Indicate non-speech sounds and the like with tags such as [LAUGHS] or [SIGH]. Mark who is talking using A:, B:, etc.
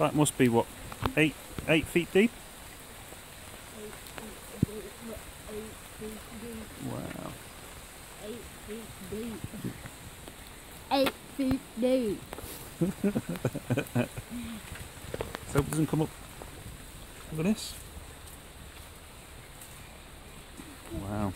A: That must be what, eight eight feet deep? Wow.
B: Eight feet deep. [LAUGHS] Eight feet deep.
A: So it doesn't come up. Look at this. Wow.